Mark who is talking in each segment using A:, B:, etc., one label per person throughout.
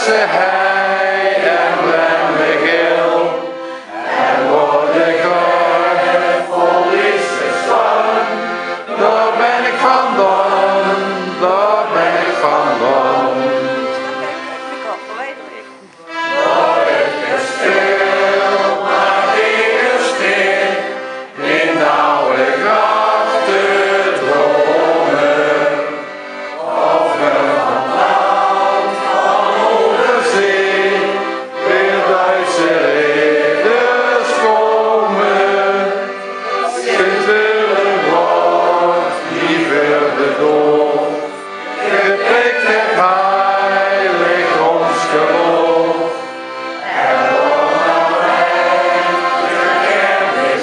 A: seher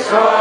A: Christ.